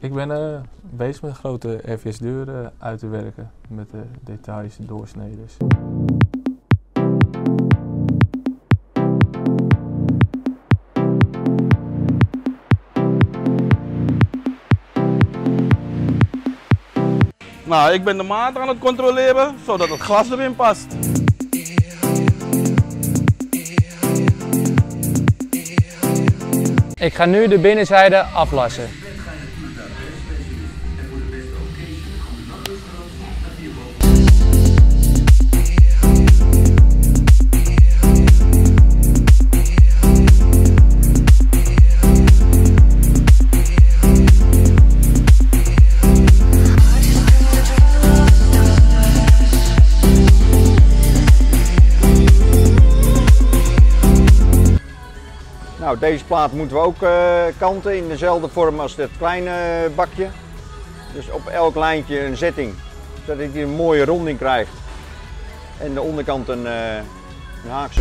Ik ben eh, bezig met grote RVS-deuren uit te werken met de details, de doorsneden. Nou, ik ben de maat aan het controleren, zodat het glas erin past. Ik ga nu de binnenzijde aflassen. Nou, deze plaat moeten we ook uh, kanten in dezelfde vorm als dit kleine bakje. Dus op elk lijntje een zetting, dat ik hier een mooie ronding krijg. En de onderkant een, eh, een zo.